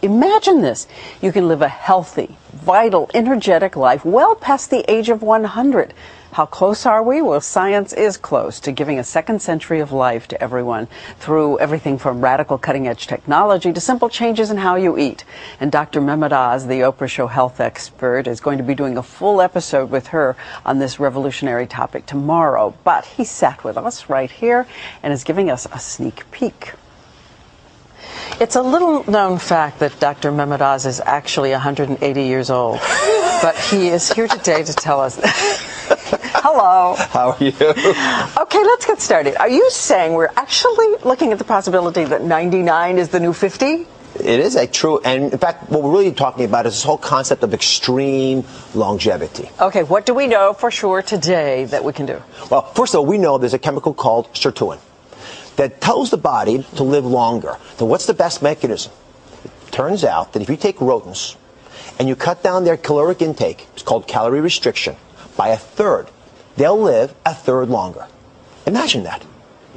Imagine this. You can live a healthy, vital, energetic life well past the age of 100. How close are we? Well, science is close to giving a second century of life to everyone through everything from radical cutting edge technology to simple changes in how you eat. And Dr. Mehmet Oz, the Oprah Show health expert, is going to be doing a full episode with her on this revolutionary topic tomorrow. But he sat with us right here and is giving us a sneak peek. It's a little known fact that Dr. Mehmet Oz is actually 180 years old, but he is here today to tell us. Hello. How are you? Okay, let's get started. Are you saying we're actually looking at the possibility that 99 is the new 50? It is a true, and in fact, what we're really talking about is this whole concept of extreme longevity. Okay, what do we know for sure today that we can do? Well, first of all, we know there's a chemical called sirtuin that tells the body to live longer. So, what's the best mechanism? It turns out that if you take rodents and you cut down their caloric intake, it's called calorie restriction, by a third, they'll live a third longer. Imagine that.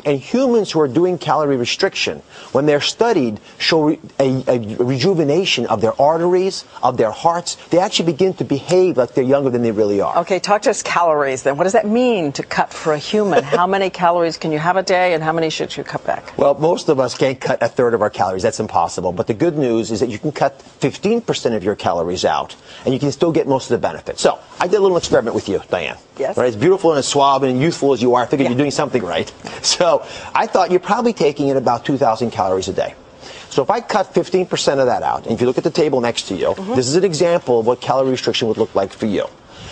And humans who are doing calorie restriction, when they're studied, show a, a, rejuvenation of their arteries, of their hearts. They actually begin to behave like they're younger than they really are. Okay, talk to us calories then. What does that mean to cut for a human? how many calories can you have a day and how many should you cut back? Well, most of us can't cut a third of our calories. That's impossible. But the good news is that you can cut 15% of your calories out and you can still get most of the benefits. So I did a little experiment with you, Diane. Yes. Right? As beautiful and as suave and youthful as you are, I figured yeah. you're doing something right. So I thought you're probably taking in about 2,000 calories a day. So if I cut 15% of that out, and if you look at the table next to you, mm-hmm. this is an example of what calorie restriction would look like for you.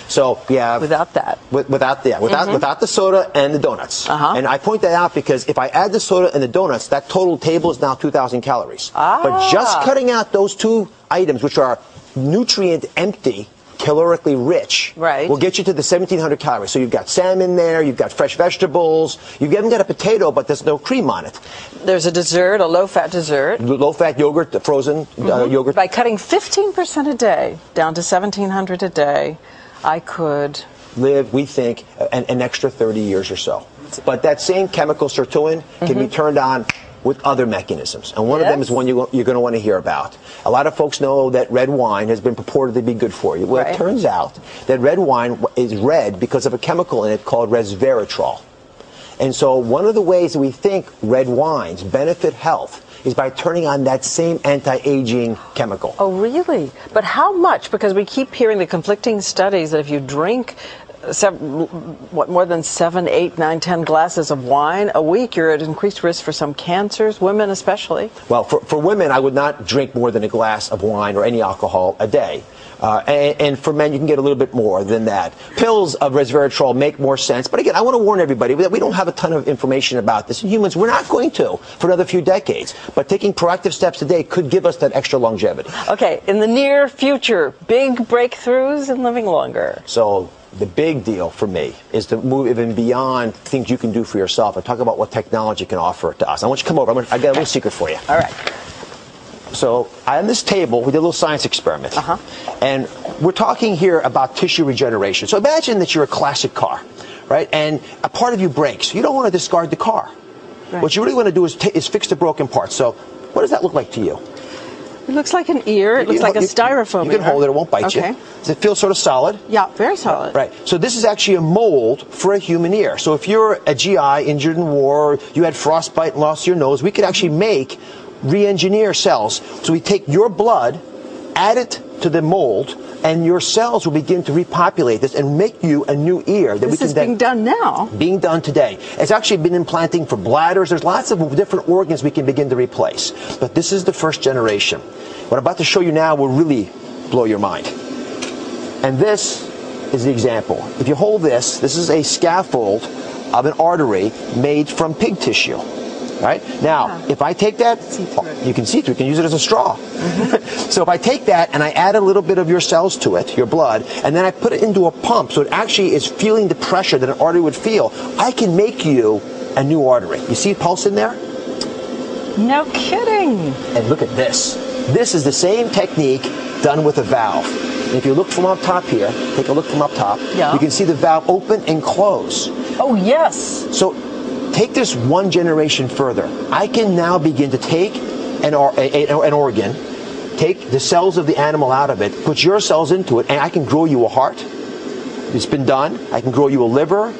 So we have without that, with, without the without mm-hmm. without the soda and the donuts. Uh-huh. And I point that out because if I add the soda and the donuts, that total table is now 2,000 calories. Ah. But just cutting out those two items, which are nutrient empty, calorically rich right. will get you to the 1700 calories. So you've got salmon there, you've got fresh vegetables, you haven't got a potato, but there's no cream on it. There's a dessert, a low-fat dessert. Low-fat yogurt, frozen uh, mm-hmm. uh, yogurt. By cutting 15% a day down to 1700 a day, I could live, we think, an, an extra 30 years or so. But that same chemical sirtuin mm-hmm. can be mm-hmm. turned on with other mechanisms. And one yes. of them is one you, are going to want to hear about. A lot of folks know that red wine has been purported to be good for you. Well, right. it turns out that red wine is red because of a chemical in it called resveratrol. And so one of the ways that we think red wines benefit health is by turning on that same anti-aging chemical. Oh, really? But how much? Because we keep hearing the conflicting studies that if you drink seven, what more than seven, eight, nine, ten glasses of wine a week, you're at increased risk for some cancers, women especially. Well, for, for women, I would not drink more than a glass of wine or any alcohol a day. Uh, and, and, for men, you can get a little bit more than that. Pills of resveratrol make more sense. But again, I want to warn everybody that we don't have a ton of information about this. In humans, we're not going to for another few decades. But taking proactive steps today could give us that extra longevity. Okay, in the near future, big breakthroughs in living longer. So the big deal for me is to move even beyond things you can do for yourself and talk about what technology can offer to us. I want you to come over. Gonna, I got a little secret for you. All right. So on this table, we did a little science experiment. Uh-huh. And we're talking here about tissue regeneration. So imagine that you're a classic car, right? And a part of you breaks. You don't want to discard the car. Right. What you really want to do is, t- is fix the broken part. So what does that look like to you? It looks like an ear. It looks like a styrofoam You can ear. hold it. It won't bite okay. you. Does it feel sort of solid? Yeah, very solid. Right. So this is actually a mold for a human ear. So if you're a GI injured in war, you had frostbite and lost your nose, we could actually make re-engineer cells. So we take your blood, add it to the mold, and your cells will begin to repopulate this and make you a new ear. That this we can is being done now. Being done today. It's actually been implanting for bladders. There's lots of different organs we can begin to replace. But this is the first generation. What I'm about to show you now will really blow your mind. And this is the example. If you hold this, this is a scaffold of an artery made from pig tissue. Right? Now, yeah. if I take that, you can see through, you can use it as a straw. Mm-hmm. so if I take that and I add a little bit of your cells to it, your blood, and then I put it into a pump so it actually is feeling the pressure that an artery would feel, I can make you a new artery. You see a pulse in there? No kidding. And look at this. This is the same technique done with a valve. And if you look from up top here, take a look from up top, yeah. you can see the valve open and close. Oh, yes. So Take this one generation further. I can now begin to take an, or, a, an organ, take the cells of the animal out of it, put your cells into it, and I can grow you a heart. It's been done. I can grow you a liver,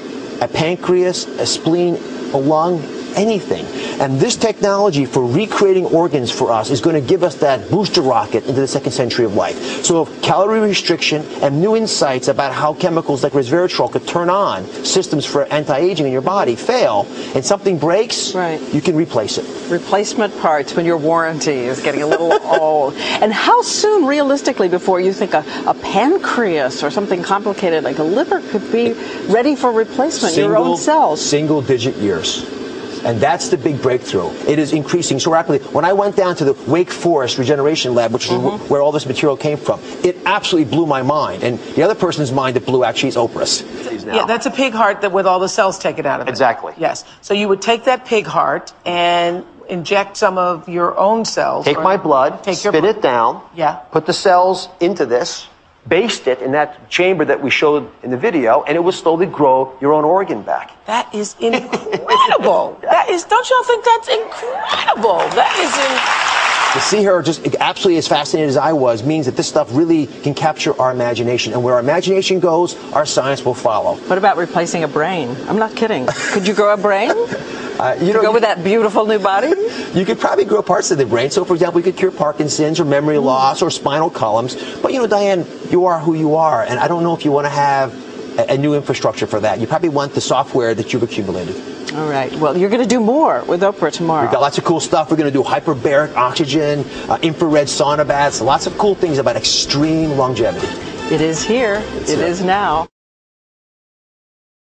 a pancreas, a spleen, a lung, anything. And this technology for recreating organs for us is going to give us that booster rocket into the second century of life. So if calorie restriction and new insights about how chemicals like resveratrol could turn on systems for anti-aging in your body fail and something breaks, Right. you can replace it. Replacement parts when your warranty is getting a little old. And how soon, realistically, before you think a, a pancreas or something complicated like a liver could be ready for replacement? your own cells. Single digit years. And that's the big breakthrough. It is increasing so rapidly. When I went down to the Wake Forest Regeneration Lab, which is Mm-hmm. wh- where all this material came from, it absolutely blew my mind. And the other person's mind that blew actually is Oprah's. Yeah, that's a pig heart that with all the cells taken out of it. Exactly. Yes. So you would take that pig heart and inject some of your own cells. Take my blood, Take your spit blood. it down, Yeah. put the cells into this, baste it in that chamber that we showed in the video, and it will slowly grow your own organ back. That is incredible. that is. Don't y'all think that's incredible? That is. In, To see her just absolutely as fascinated as I was means that this stuff really can capture our imagination. And where our imagination goes, our science will follow. What about replacing a brain? I'm not kidding. Could you grow a brain? Uh, you know, Go with that beautiful new body? You could probably grow parts of the brain. So, for example, you could cure Parkinson's or memory Mm. loss or spinal columns. But, you know, Diane, you are who you are. And I don't know if you want to have a, a new infrastructure for that. You probably want the software that you've accumulated. All right. Well, you're going to do more with Oprah tomorrow. We've got lots of cool stuff. We're going to do hyperbaric oxygen, uh, infrared sauna baths, lots of cool things about extreme longevity. It is here. It here. is now.